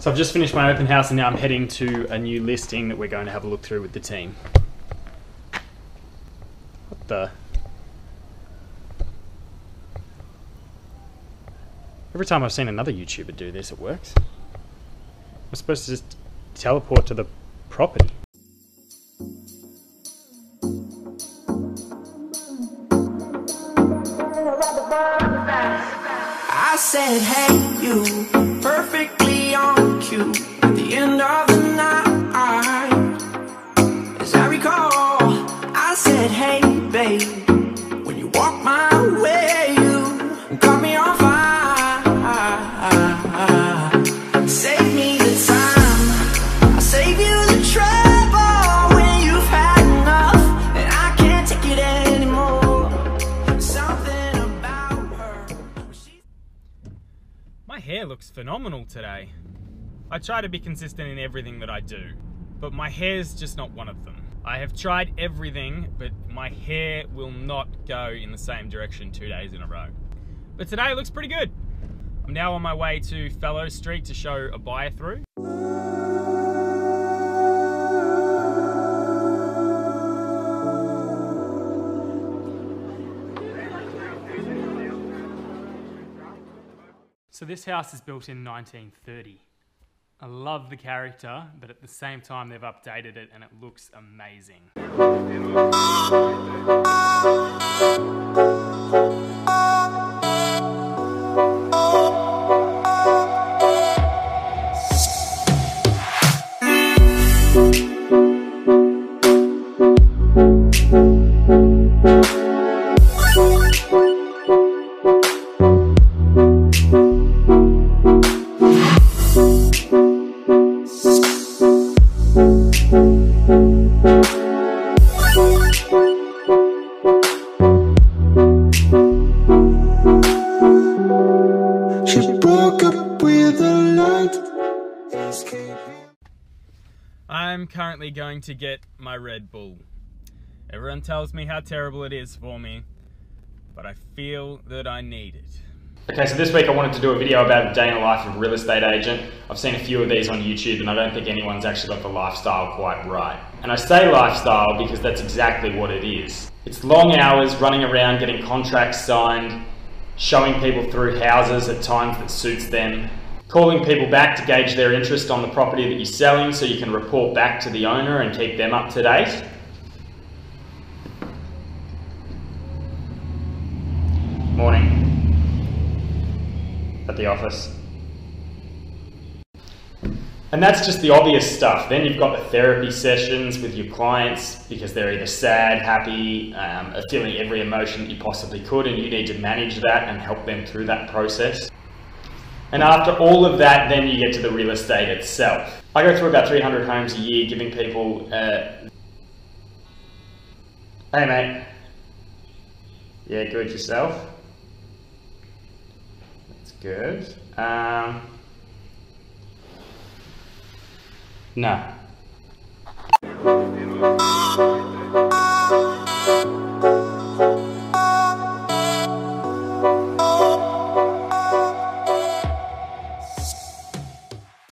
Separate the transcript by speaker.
Speaker 1: So I've just finished my open house and now I'm heading to a new listing that we're going to have a look through with the team. What the? Every time I've seen another YouTuber do this, it works. I'm supposed to just teleport to the property.
Speaker 2: I said, hey, you, My
Speaker 1: hair looks phenomenal today. I try to be consistent in everything that I do, but my hair's just not one of them. I have tried everything, but my hair will not go in the same direction two days in a row. But today it looks pretty good. I'm now on my way to Fellow Street to show a buyer through. So this house is built in 1930. I love the character, but at the same time they've updated it and it looks amazing.
Speaker 3: She
Speaker 1: I'm currently going to get my Red Bull. Everyone tells me how terrible it is for me, but I feel that I need it. Okay, so this week I wanted to do a video about the day in the life of a real estate agent. I've seen a few of these on YouTube and I don't think anyone's actually got the lifestyle quite right. And I say lifestyle because that's exactly what it is. It's long hours running around getting contracts signed, showing people through houses at times that suits them, calling people back to gauge their interest on the property that you're selling so you can report back to the owner and keep them up to date. Morning. At the office. And that's just the obvious stuff. Then you've got the therapy sessions with your clients because they're either sad, happy, um, feeling every emotion that you possibly could, and you need to manage that and help them through that process. And after all of that, then you get to the real estate itself. I go through about 300 homes a year giving people. Uh... Hey, mate. Yeah, good yourself. That's good. Um... No.